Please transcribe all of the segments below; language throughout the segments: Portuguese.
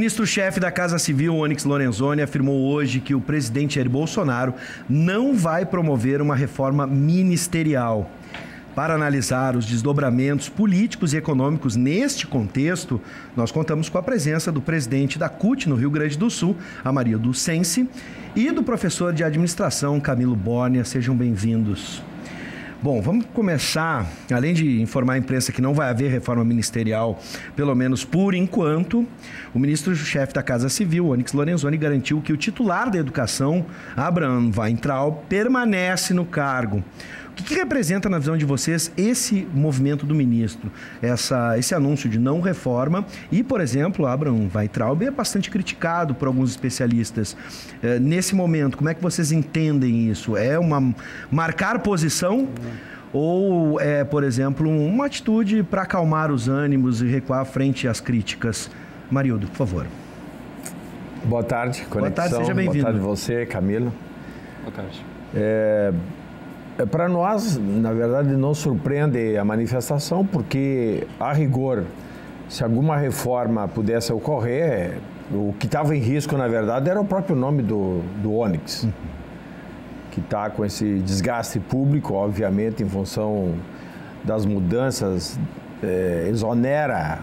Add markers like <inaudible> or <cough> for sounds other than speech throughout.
ministro-chefe da Casa Civil, Onyx Lorenzoni, afirmou hoje que o presidente Jair Bolsonaro não vai promover uma reforma ministerial. Para analisar os desdobramentos políticos e econômicos neste contexto, nós contamos com a presença do presidente da CUT no Rio Grande do Sul, Amarildo Sense, e do professor de administração Camilo Bórnia. Sejam bem-vindos. Bom, vamos começar, além de informar a imprensa que não vai haver reforma ministerial, pelo menos por enquanto, o ministro-chefe da Casa Civil, Onyx Lorenzoni, garantiu que o titular da educação, Abraham Weintraub, permanece no cargo. O que, representa, na visão de vocês, esse movimento do ministro? Essa, esse anúncio de não reforma e, por exemplo, Abraham Weintraub é bastante criticado por alguns especialistas. É, nesse momento, como é que vocês entendem isso? É uma marcar posição? Ou é, por exemplo, uma atitude para acalmar os ânimos e recuar frente às críticas? Marildo, por favor. Boa tarde, conexão. Boa tarde, seja bem-vindo. Boa tarde você, Camilo. Boa tarde. É, Para nós, na verdade, não surpreende a manifestação, porque, a rigor, se alguma reforma pudesse ocorrer, o que estava em risco, na verdade, era o próprio nome do, do Onix, que está com esse desgaste público, obviamente, em função das mudanças, é, exonera,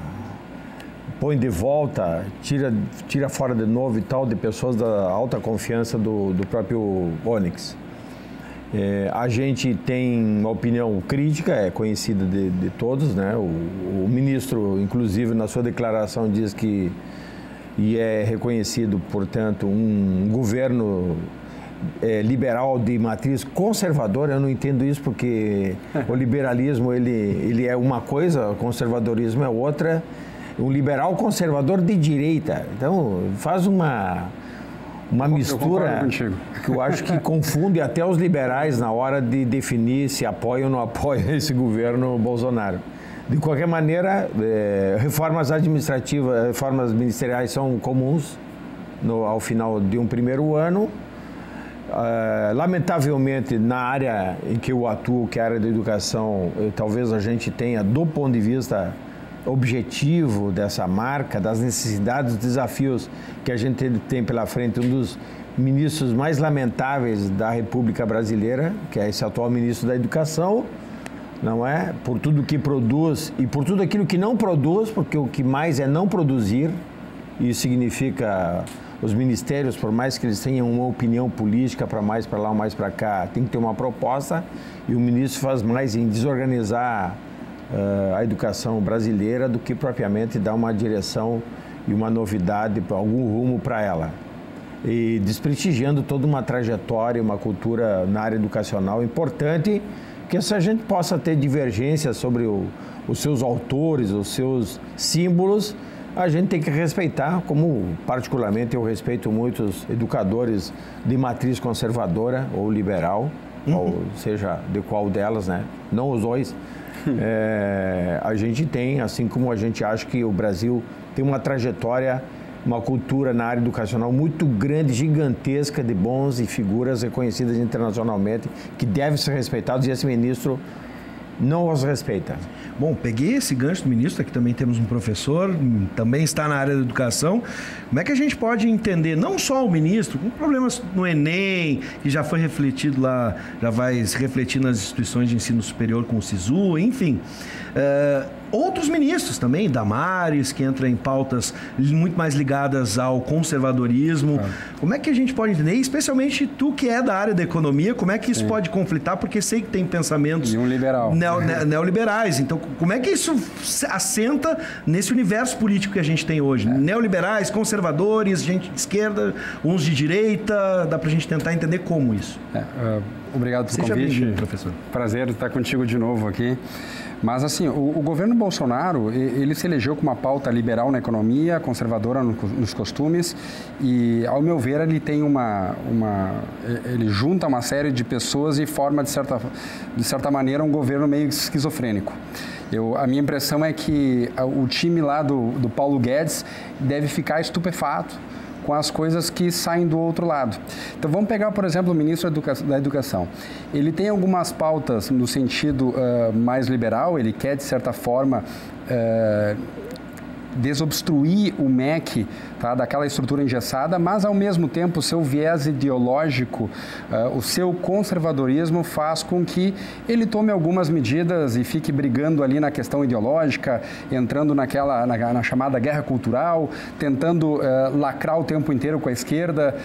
põe de volta, tira, tira fora de novo e tal, de pessoas da alta confiança do, do próprio Onix. É, a gente tem uma opinião crítica, é conhecida de, de todos, né? O, o, ministro, inclusive, na sua declaração diz que e é reconhecido, portanto, um governo é, liberal de matriz conservadora. Eu não entendo isso porque o liberalismo ele, ele é uma coisa, o conservadorismo é outra. Um liberal conservador de direita. Então faz uma uma mistura que eu acho que confunde até os liberais na hora de definir se apoiam ou não apoiam <laughs> esse governo Bolsonaro. De qualquer maneira, é, reformas administrativas, reformas ministeriais são comuns no, ao final de um primeiro ano. É, lamentavelmente, na área em que eu atuo, que é a área da educação, eh, talvez a gente tenha, do ponto de vista objetivo dessa marca, das necessidades, dos desafios que a gente tem pela frente, um dos ministros mais lamentáveis da República Brasileira, que é esse atual ministro da Educação, não é? Por tudo que produz e por tudo aquilo que não produz, porque o que mais é não produzir, isso significa os ministérios, por mais que eles tenham uma opinião política para mais para lá ou mais para cá, tem que ter uma proposta e o ministro faz mais em desorganizar uh, a educação brasileira do que propriamente dar uma direção e uma novidade, algum rumo para ela. E desprestigiando toda uma trajetória, uma cultura na área educacional importante, que se a gente possa ter divergências sobre o, os seus autores, os seus símbolos, a gente tem que respeitar, como particularmente eu respeito muitos educadores de matriz conservadora ou liberal, uhum. ou seja, de qual delas, né? Não os dois, <laughs> é, a gente tem, assim como a gente acha que o Brasil tem uma trajetória, uma cultura na área educacional muito grande, gigantesca de bons e figuras reconhecidas internacionalmente que devem ser respeitados e esse ministro não os respeita. Bom, peguei esse gancho do ministro, aqui também temos um professor, também está na área da educação. Como é que a gente pode entender, não só o ministro, com problemas no Enem, que já foi refletido lá, já vai refletir nas instituições de ensino superior com o SISU, enfim. Uh, outros ministros também, Damares, que entra em pautas muito mais ligadas ao conservadorismo. Ah. Como é que a gente pode entender, especialmente tu que é da área da economia, como é que isso Sim. pode conflitar? Porque sei que tem pensamentos e um liberal. Neo, ne, neoliberais. Então, como é que isso assenta nesse universo político que a gente tem hoje? É. Neoliberais, conservadores, gente de esquerda, uns de direita. Dá para a gente tentar entender como isso. É, uh, obrigado pelo Seja convite. professor. Prazer estar contigo de novo aqui. Mas, assim, o, o, governo Bolsonaro, ele se elegeu com uma pauta liberal na economia, conservadora nos costumes, e, ao meu ver, ele tem uma, uma... ele junta uma série de pessoas e forma, de certa, de certa maneira, um governo meio esquizofrênico. Eu, a minha impressão é que o time lá do, do Paulo Guedes deve ficar estupefato com as coisas que saem do outro lado. Então vamos pegar, por exemplo, o ministro da Educação. Ele tem algumas pautas no sentido uh, mais liberal, ele quer, de certa forma, uh, desobstruir o MEC tá, daquela estrutura engessada, mas ao mesmo tempo o seu viés ideológico, uh, o seu conservadorismo faz com que ele tome algumas medidas e fique brigando ali na questão ideológica, entrando naquela na, na chamada guerra cultural, tentando uh, lacrar o tempo inteiro com a esquerda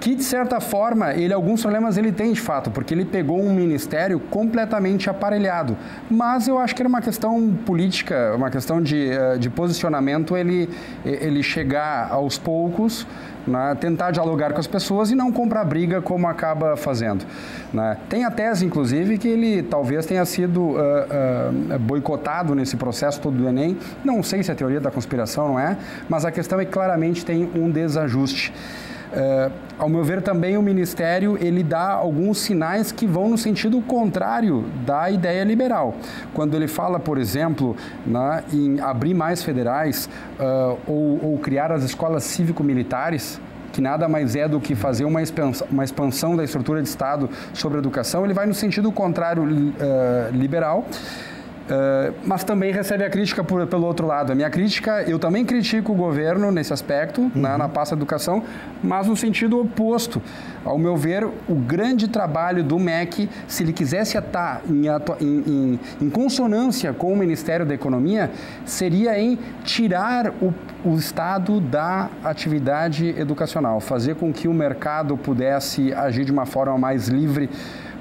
que de certa forma ele alguns problemas ele tem de fato, porque ele pegou um ministério completamente aparelhado. Mas eu acho que era uma questão política, uma questão de, eh, de posicionamento, ele, ele chegar aos poucos, né, tentar dialogar com as pessoas e não comprar briga como acaba fazendo. Né. Tem a tese, inclusive, que ele talvez tenha sido uh, uh, boicotado nesse processo todo do Enem. Não sei se é teoria da conspiração, não é, mas a questão é que claramente tem um desajuste. Uh, ao meu ver, também o Ministério ele dá alguns sinais que vão no sentido contrário da ideia liberal. Quando ele fala, por exemplo, né, em abrir mais federais uh, ou, ou criar as escolas cívico-militares, que nada mais é do que fazer uma expansão, uma expansão da estrutura de Estado sobre a educação, ele vai no sentido contrário uh, liberal. Uh, mas também recebe a crítica por, pelo outro lado. A minha crítica, eu também critico o governo nesse aspecto, uhum. na, na pasta educação, mas no sentido oposto. Ao meu ver, o grande trabalho do MEC, se ele quisesse estar em, em, em, em consonância com o Ministério da Economia, seria em tirar o, o Estado da atividade educacional, fazer com que o mercado pudesse agir de uma forma mais livre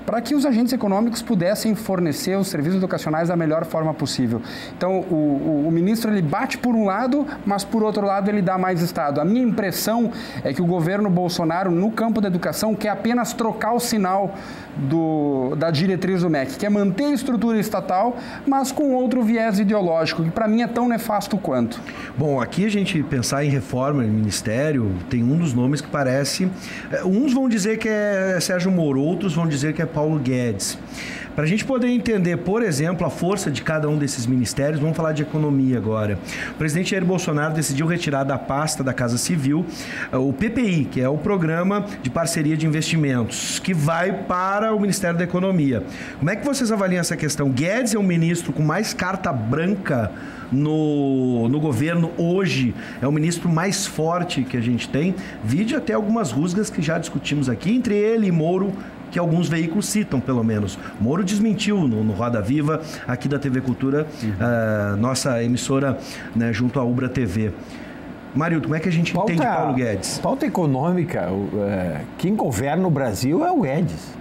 para que os agentes econômicos pudessem fornecer os serviços educacionais da melhor forma possível. Então, o, o, o, ministro ele bate por um lado, mas por outro lado ele dá mais Estado. A minha impressão é que o governo Bolsonaro, no campo da educação, quer apenas trocar o sinal do, da diretriz do MEC, que é manter a estrutura estatal, mas com outro viés ideológico, que para mim é tão nefasto quanto. Bom, aqui a gente pensar em reforma em ministério, tem um dos nomes que parece. Eh, uns vão dizer que é Sérgio Moro, outros vão dizer que é Paulo Guedes. Para a gente poder entender, por exemplo, a força de cada um desses ministérios, vamos falar de economia agora. O presidente Jair Bolsonaro decidiu retirar da pasta da Casa Civil eh, o PPI, que é o Programa de Parceria de Investimentos, que vai para o Ministério da Economia. Como é que vocês avaliam essa questão? Guedes é o ministro com mais carta branca no, no governo hoje é o ministro mais forte que a gente tem. Vídeo até algumas rusgas que já discutimos aqui, entre ele e Moro que alguns veículos citam, pelo menos. Moro desmentiu no, no Roda Viva, aqui da TV Cultura, uhum. uh, nossa emissora né, junto à Ubra TV. Mário, como é que a gente pauta, entende Paulo Guedes? Pauta econômica, é, quem governa o Brasil é o Guedes,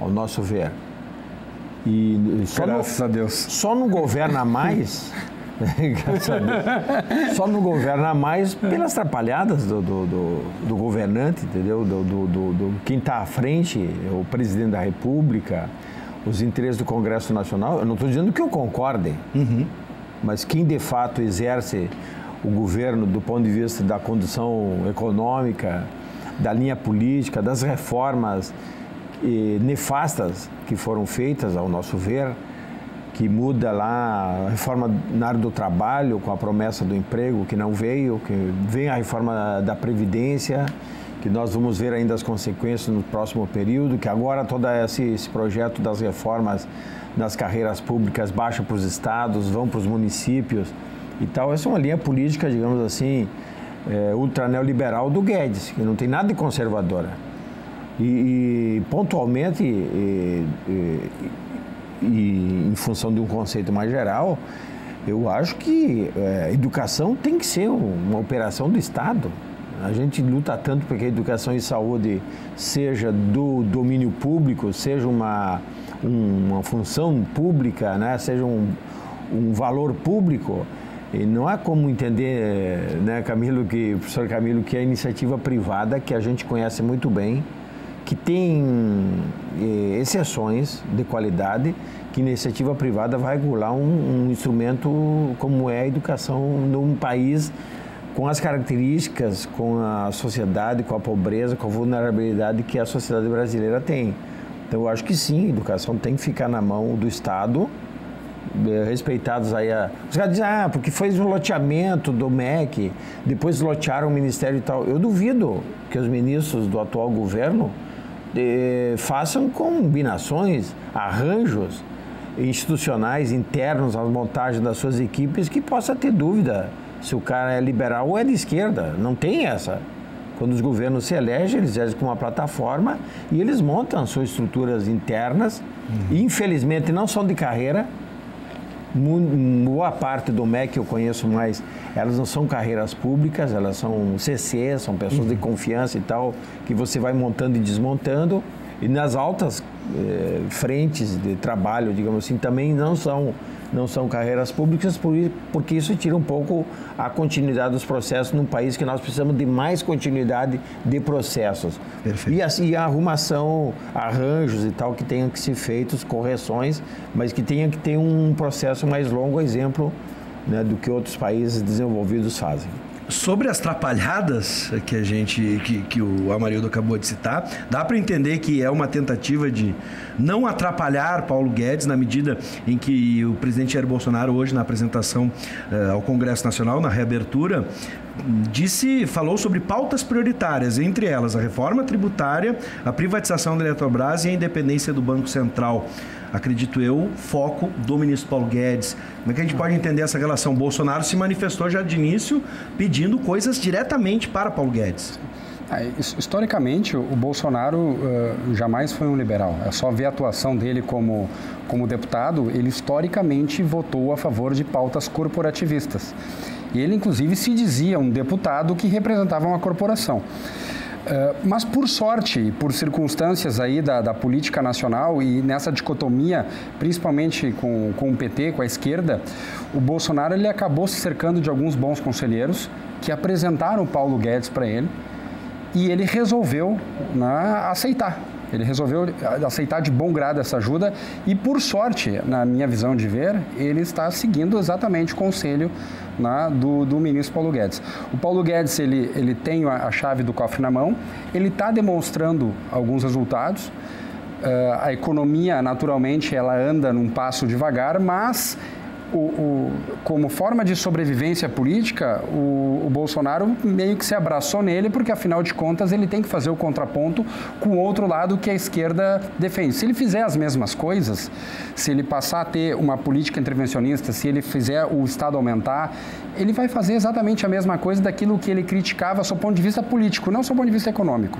ao nosso ver. E só Graças no, a Deus. Só não governa mais <laughs> Só não governa mais pelas atrapalhadas do, do, do, do governante, entendeu? Do, do, do quem está à frente, o presidente da República, os interesses do Congresso Nacional. Eu não estou dizendo que eu concorde, uhum. mas quem de fato exerce o governo do ponto de vista da condução econômica, da linha política, das reformas eh, nefastas que foram feitas, ao nosso ver, que muda lá a reforma na área do trabalho, com a promessa do emprego que não veio, que vem a reforma da Previdência, que nós vamos ver ainda as consequências no próximo período, que agora todo esse, esse projeto das reformas nas carreiras públicas baixa para os estados, vão para os municípios e tal. Essa é uma linha política, digamos assim, é, ultra neoliberal do Guedes, que não tem nada de conservadora. E, e pontualmente, e, e, e em função de um conceito mais geral, eu acho que é, educação tem que ser uma operação do Estado. A gente luta tanto para que a educação e saúde seja do domínio público, seja uma, uma função pública, né? seja um, um valor público. E não há como entender, né, Camilo, que, professor Camilo, que é a iniciativa privada, que a gente conhece muito bem, que tem eh, exceções de qualidade que iniciativa privada vai regular um, um, instrumento como é a educação num país com as características, com a sociedade, com a pobreza, com a vulnerabilidade que a sociedade brasileira tem. Então eu acho que sim, a educação tem que ficar na mão do Estado, eh, respeitados aí a... Os caras dizem, ah, porque fez um loteamento do MEC, depois lotearam o Ministério e tal. Eu duvido que os ministros do atual governo façam combinações, arranjos institucionais internos às montagens das suas equipes que possa ter dúvida se o cara é liberal ou é de esquerda. Não tem essa. Quando os governos se elegem, eles elegem com uma plataforma e eles montam suas estruturas internas. Uhum. Infelizmente, não são de carreira. Boa parte do MEC que eu conheço mais, elas não são carreiras públicas, elas são CC, são pessoas uhum. de confiança e tal, que você vai montando e desmontando. E nas altas eh, frentes de trabalho, digamos assim, também não são não são carreiras públicas, porque isso tira um pouco a continuidade dos processos num país que nós precisamos de mais continuidade de processos. Perfeito. E, assim, a arrumação, arranjos e tal, que tenham que ser feitos, correções, mas que tenha que ter um processo mais longo, exemplo né, do que outros países desenvolvidos fazem. Sobre as trapalhadas que a gente que, que o Amarildo acabou de citar, dá para entender que é uma tentativa de não atrapalhar Paulo Guedes na medida em que o presidente Jair Bolsonaro hoje na apresentação uh, ao Congresso Nacional na reabertura disse, falou sobre pautas prioritárias, entre elas a reforma tributária, a privatização da Eletrobras e a independência do Banco Central acredito eu, foco do ministro Paulo Guedes. Como é que a gente pode entender essa relação? Bolsonaro se manifestou já de início pedindo coisas diretamente para Paulo Guedes. É, historicamente, o Bolsonaro uh, jamais foi um liberal. É só ver a atuação dele como, como deputado, ele historicamente votou a favor de pautas corporativistas. E ele, inclusive, se dizia um deputado que representava uma corporação. Uh, mas por sorte, por circunstâncias aí da, da, política nacional e nessa dicotomia, principalmente com, com o PT, com a esquerda, o Bolsonaro ele acabou se cercando de alguns bons conselheiros que apresentaram o Paulo Guedes para ele e ele resolveu né, aceitar. Ele resolveu aceitar de bom grado essa ajuda e, por sorte, na minha visão de ver, ele está seguindo exatamente o conselho né, do, do, ministro Paulo Guedes. O Paulo Guedes ele, ele tem a, a chave do cofre na mão, ele está demonstrando alguns resultados. Uh, a economia, naturalmente, ela anda num passo devagar, mas o, o, como forma de sobrevivência política, o, o, Bolsonaro meio que se abraçou nele, porque afinal de contas ele tem que fazer o contraponto com o outro lado que a esquerda defende. Se ele fizer as mesmas coisas, se ele passar a ter uma política intervencionista, se ele fizer o Estado aumentar, ele vai fazer exatamente a mesma coisa daquilo que ele criticava do ponto de vista político, não do ponto de vista econômico.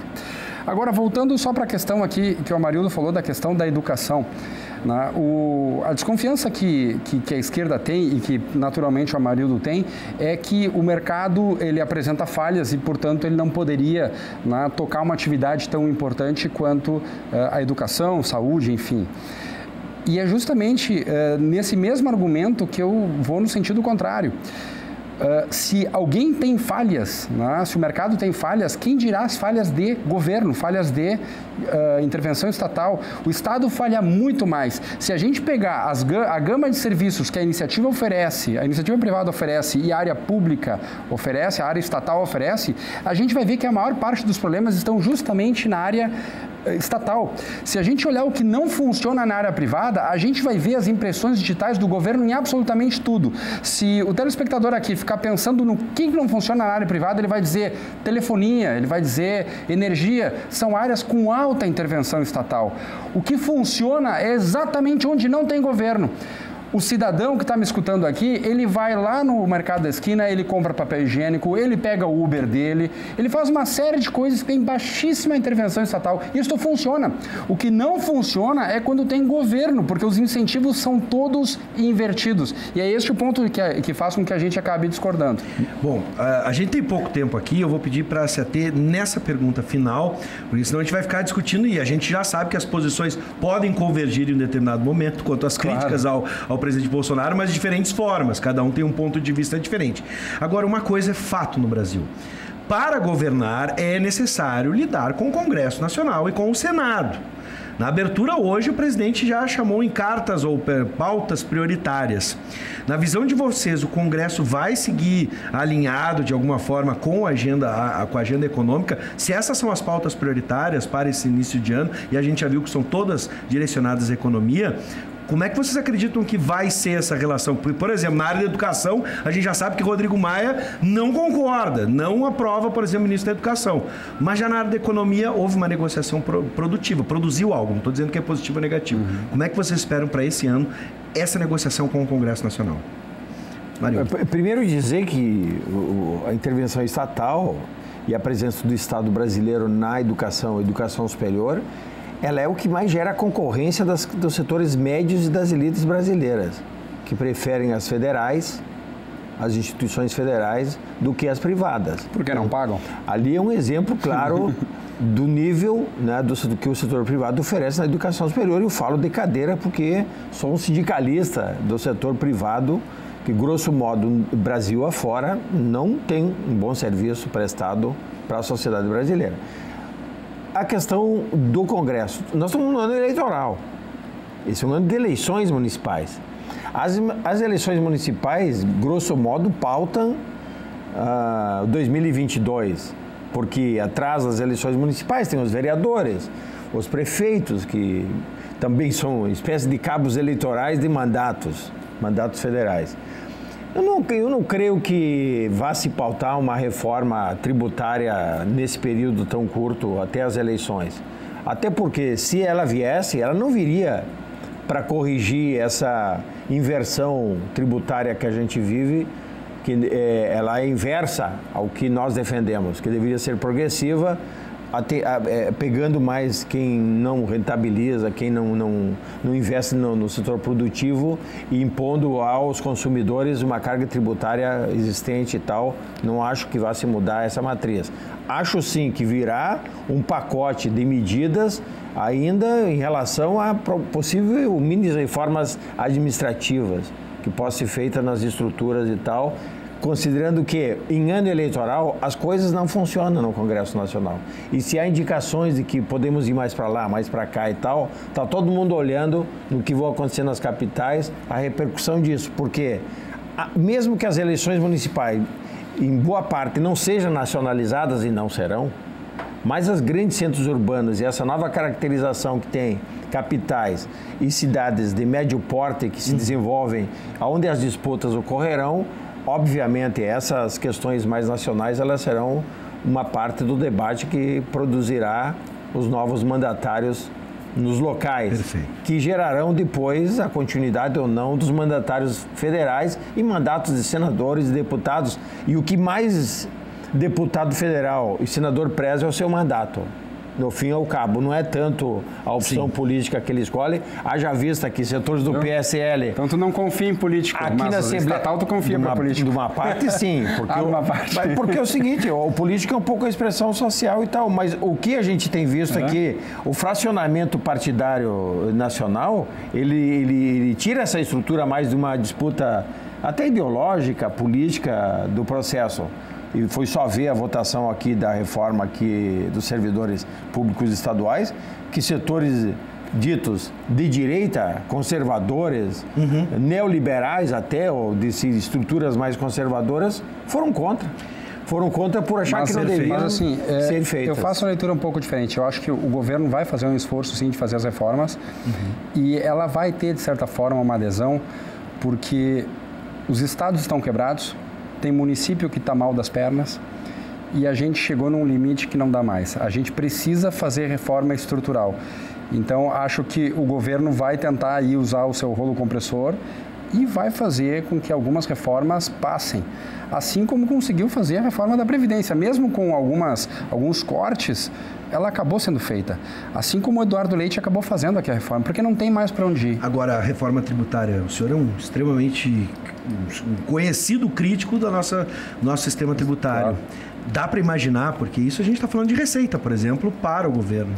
Agora, voltando só para a questão aqui que o Amarildo falou da questão da educação. Né? O, a desconfiança que, que, que, a esquerda tem e que naturalmente o Amarildo tem é que o mercado ele apresenta falhas e, portanto, ele não poderia né, tocar uma atividade tão importante quanto uh, a educação, saúde, enfim. E é justamente uh, nesse mesmo argumento que eu vou no sentido contrário. Uh, se alguém tem falhas, né? se o mercado tem falhas, quem dirá as falhas de governo, falhas de uh, intervenção estatal? O Estado falha muito mais. Se a gente pegar as, a gama de serviços que a iniciativa oferece, a iniciativa privada oferece e a área pública oferece, a área estatal oferece, a gente vai ver que a maior parte dos problemas estão justamente na área estatal. Se a gente olhar o que não funciona na área privada, a gente vai ver as impressões digitais do governo em absolutamente tudo. Se o telespectador aqui ficar pensando no que não funciona na área privada, ele vai dizer telefonia, ele vai dizer energia, são áreas com alta intervenção estatal. O que funciona é exatamente onde não tem governo. O cidadão que está me escutando aqui, ele vai lá no mercado da esquina, ele compra papel higiênico, ele pega o Uber dele, ele faz uma série de coisas que tem baixíssima intervenção estatal. Isso funciona. O que não funciona é quando tem governo, porque os incentivos são todos invertidos. E é este o ponto que, que faz com que a gente acabe discordando. Bom, a, a gente tem pouco tempo aqui, eu vou pedir para se ater nessa pergunta final, porque senão a gente vai ficar discutindo e a gente já sabe que as posições podem convergir em um determinado momento quanto às claro. críticas ao, ao presidente Bolsonaro, mas de diferentes formas. Cada um tem um ponto de vista diferente. Agora, uma coisa é fato no Brasil. Para governar é necessário lidar com o Congresso Nacional e com o Senado. Na abertura hoje, o presidente já chamou em cartas ou pautas prioritárias. Na visão de vocês, o Congresso vai seguir alinhado de alguma forma com a agenda, com a agenda econômica? Se essas são as pautas prioritárias para esse início de ano, e a gente já viu que são todas direcionadas à economia, Como é que vocês acreditam que vai ser essa relação? Por exemplo, na área da educação, a gente já sabe que Rodrigo Maia não concorda, não aprova, por exemplo, o ministro da Educação. Mas já na área da economia houve uma negociação produtiva, produziu algo. Não estou dizendo que é positivo ou negativo. Uhum. Como é que vocês esperam para esse ano essa negociação com o Congresso Nacional? Mario. Primeiro dizer que a intervenção estatal e a presença do Estado brasileiro na educação, educação superior, ela é o que mais gera concorrência das, dos setores médios e das elites brasileiras, que preferem as federais, as instituições federais, do que as privadas. Por que não pagam? Ali é um exemplo claro <laughs> do nível né, do, do, que o setor privado oferece na educação superior. Eu falo de cadeira porque sou um sindicalista do setor privado que, grosso modo, Brasil afora, não tem um bom serviço prestado para a sociedade brasileira. A questão do Congresso. Nós estamos no ano eleitoral. Esse é um ano de eleições municipais. As, as eleições municipais, grosso modo, pautam uh, 2022, porque atrás das eleições municipais tem os vereadores, os prefeitos, que também são espécie de cabos eleitorais de mandatos, mandatos federais. Eu não, eu não creio que vá se pautar uma reforma tributária nesse período tão curto até as eleições. Até porque, se ela viesse, ela não viria para corrigir essa inversão tributária que a gente vive, que é, ela é inversa ao que nós defendemos, que deveria ser progressiva é, pegando mais quem não rentabiliza, quem não, não, não investe no, no, setor produtivo e impondo aos consumidores uma carga tributária existente e tal. Não acho que vá se mudar essa matriz. Acho sim que virá um pacote de medidas ainda em relação a possível mini reformas administrativas que possa ser feita nas estruturas e tal, considerando que em ano eleitoral as coisas não funcionam no Congresso Nacional. E se há indicações de que podemos ir mais para lá, mais para cá e tal, está todo mundo olhando no que vai acontecer nas capitais, a repercussão disso, porque mesmo que as eleições municipais em boa parte não sejam nacionalizadas e não serão, mas as grandes centros urbanos e essa nova caracterização que tem capitais e cidades de médio porte que se desenvolvem, onde as disputas ocorrerão, Obviamente, essas questões mais nacionais elas serão uma parte do debate que produzirá os novos mandatários nos locais, Perfeito. que gerarão depois a continuidade ou não dos mandatários federais e mandatos de senadores e deputados. E o que mais deputado federal e senador preza é o seu mandato no fim ao cabo. Não é tanto a opção Sim. política que ele escolhe, haja vista que setores do PSL. Então tu não confia em político, aqui mas na Assembleia estatal tu confia para político. De uma parte sim, <laughs> porque, ah, uma parte. porque é o seguinte, o político é um pouco a expressão social e tal, mas o que a gente tem visto é que o fracionamento partidário nacional, ele, ele, ele tira essa estrutura mais de uma disputa até ideológica, política do processo e foi só ver a votação aqui da reforma aqui dos servidores públicos estaduais, que setores ditos de direita, conservadores, uhum. neoliberais até, ou de estruturas mais conservadoras, foram contra foram contra por achar mas, que não deveriam mas, assim, é, ser feitas. Eu faço uma leitura um pouco diferente. Eu acho que o governo vai fazer um esforço, sim, de fazer as reformas uhum. e ela vai ter, de certa forma, uma adesão, porque os estados estão quebrados, tem município que está mal das pernas e a gente chegou num limite que não dá mais. A gente precisa fazer reforma estrutural. Então, acho que o governo vai tentar aí usar o seu rolo compressor e vai fazer com que algumas reformas passem. Assim como conseguiu fazer a reforma da Previdência, mesmo com algumas, alguns cortes, ela acabou sendo feita. Assim como o Eduardo Leite acabou fazendo aqui a reforma, porque não tem mais para onde ir. Agora, a reforma tributária, o senhor é um extremamente um conhecido crítico do nossa, nosso sistema tributário. Claro. Dá para imaginar, porque isso a gente está falando de receita, por exemplo, para o governo.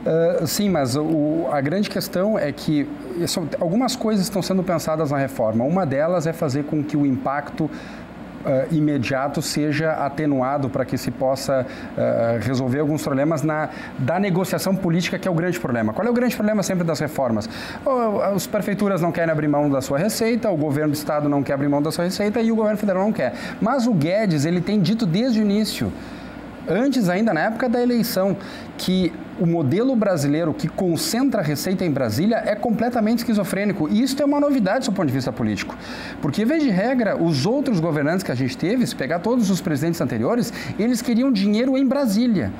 Uh, sim, mas o, a grande questão é que isso, algumas coisas estão sendo pensadas na reforma. Uma delas é fazer com que o impacto uh, imediato seja atenuado para que se possa uh, resolver alguns problemas na, da negociação política, que é o grande problema. Qual é o grande problema sempre das reformas? As prefeituras não querem abrir mão da sua receita, o governo do estado não quer abrir mão da sua receita e o governo federal não quer. Mas o Guedes, ele tem dito desde o início antes ainda na época da eleição, que o modelo brasileiro que concentra a receita em Brasília é completamente esquizofrênico. E isso é uma novidade do ponto de vista político. Porque, vez de regra, os outros governantes que a gente teve, se pegar todos os presidentes anteriores, eles queriam dinheiro em Brasília.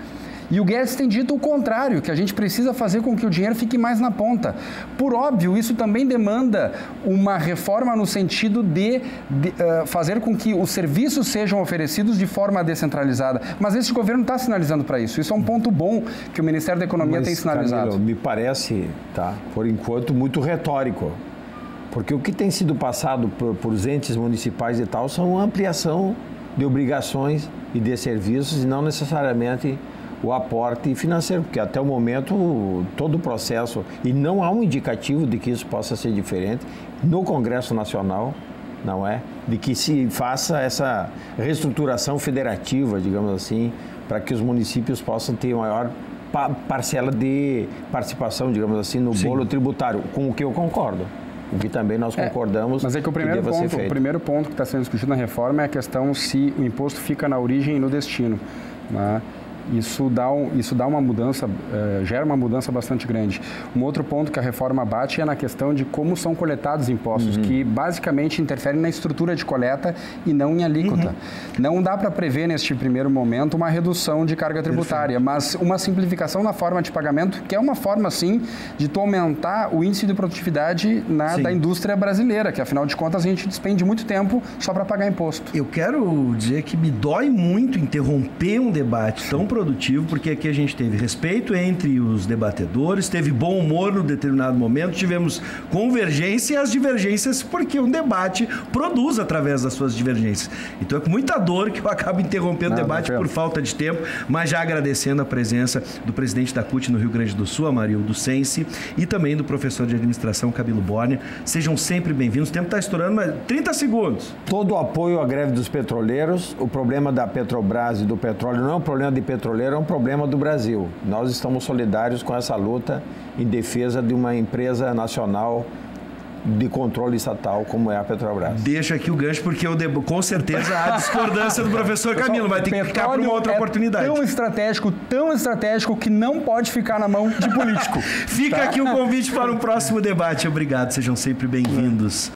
E o Guedes tem dito o contrário, que a gente precisa fazer com que o dinheiro fique mais na ponta. Por óbvio, isso também demanda uma reforma no sentido de, de uh, fazer com que os serviços sejam oferecidos de forma descentralizada. Mas esse governo está sinalizando para isso. Isso é um ponto bom que o Ministério da Economia Mas, tem sinalizado. Camilo, me parece, tá, por enquanto, muito retórico. Porque o que tem sido passado por, por os entes municipais e tal são ampliação de obrigações e de serviços e não necessariamente o aporte financeiro, porque até o momento todo o processo, e não há um indicativo de que isso possa ser diferente no Congresso Nacional, não é? De que se faça essa reestruturação federativa, digamos assim, para que os municípios possam ter maior parcela de participação, digamos assim, no Sim. bolo tributário, com o que eu concordo. O que também nós é, concordamos. É, mas é que o primeiro, que ponto, o primeiro ponto que está sendo discutido na reforma é a questão se o imposto fica na origem e no destino. Né? Isso dá, um, isso dá uma mudança, uh, gera uma mudança bastante grande. Um outro ponto que a reforma bate é na questão de como são coletados impostos, uhum. que basicamente interferem na estrutura de coleta e não em alíquota. Uhum. Não dá para prever neste primeiro momento uma redução de carga tributária, Perfeito. mas uma simplificação na forma de pagamento, que é uma forma, sim, de tu aumentar o índice de produtividade na, da indústria brasileira, que afinal de contas a gente despende muito tempo só para pagar imposto. Eu quero dizer que me dói muito interromper um debate tão produtivo, porque aqui a gente teve respeito entre os debatedores, teve bom humor no determinado momento, tivemos convergência e as divergências, porque um debate produz através das suas divergências. Então é com muita dor que eu acabo interrompendo o debate por falta de tempo, mas já agradecendo a presença do presidente da CUT no Rio Grande do Sul, Amarildo Sense, e também do professor de administração Cabelo Borne. Sejam sempre bem-vindos. O tempo está estourando, mas 30 segundos. Todo o apoio à greve dos petroleiros, o problema da Petrobras e do petróleo não é um problema de petróleo petroleiro é um problema do Brasil. Nós estamos solidários com essa luta em defesa de uma empresa nacional de controle estatal como é a Petrobras. Deixa aqui o gancho porque eu devo, com certeza há discordância do professor Camilo, vai ter que ficar para uma outra é oportunidade. Tão estratégico, tão estratégico que não pode ficar na mão de político. <laughs> Fica tá? aqui o convite para um próximo debate. Obrigado, sejam sempre bem-vindos.